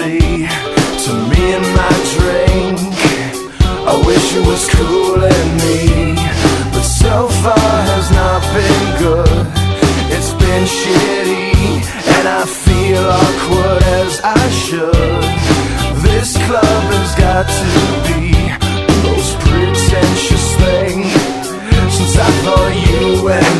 slowly to me and my drink. I wish it was cool in me, but so far has not been good. It's been shitty, and I feel awkward as I should. This club has got to be the most pretentious thing since I thought you and